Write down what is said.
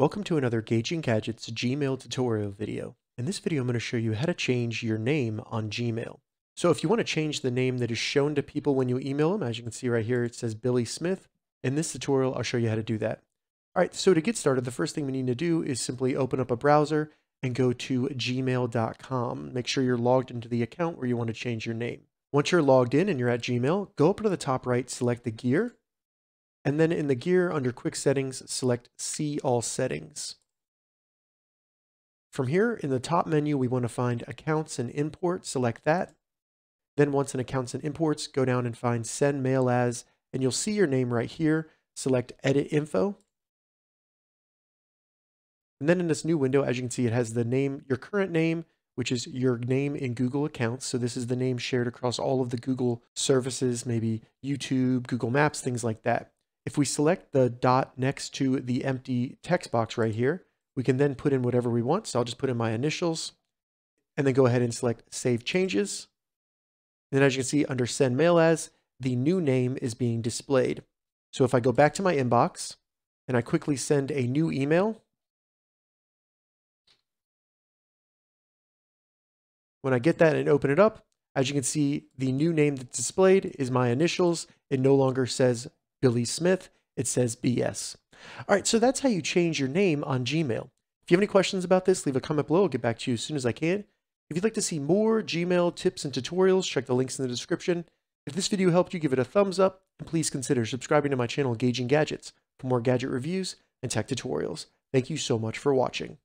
Welcome to another Gauging Gadgets Gmail tutorial video. In this video, I'm going to show you how to change your name on Gmail. So if you want to change the name that is shown to people when you email them, as you can see right here, it says Billy Smith. In this tutorial, I'll show you how to do that. All right, so to get started, the first thing we need to do is simply open up a browser and go to gmail.com. Make sure you're logged into the account where you want to change your name. Once you're logged in and you're at Gmail, go up to the top right, select the gear, and then in the gear under quick settings, select see all settings. From here in the top menu, we want to find accounts and import, select that. Then once in accounts and imports, go down and find send mail as, and you'll see your name right here. Select edit info. And then in this new window, as you can see, it has the name, your current name, which is your name in Google accounts. So this is the name shared across all of the Google services, maybe YouTube, Google Maps, things like that. If we select the dot next to the empty text box right here, we can then put in whatever we want. So I'll just put in my initials and then go ahead and select Save Changes. And then as you can see under Send Mail As, the new name is being displayed. So if I go back to my inbox and I quickly send a new email, when I get that and open it up, as you can see, the new name that's displayed is my initials. It no longer says Billy Smith, it says BS. All right, so that's how you change your name on Gmail. If you have any questions about this, leave a comment below. I'll get back to you as soon as I can. If you'd like to see more Gmail tips and tutorials, check the links in the description. If this video helped you, give it a thumbs up, and please consider subscribing to my channel, Gauging Gadgets, for more gadget reviews and tech tutorials. Thank you so much for watching.